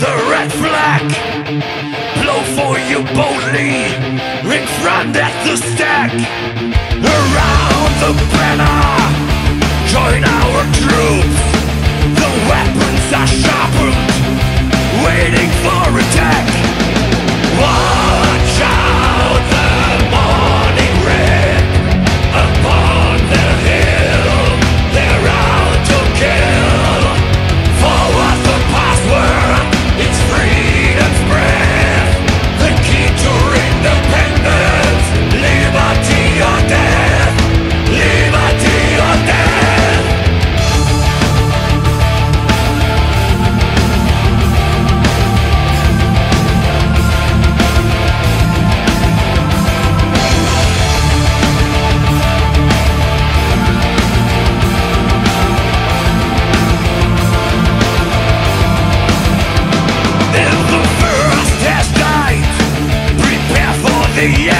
the red flag. Blow for you boldly In front at the stack. Around the banner Join our troops. The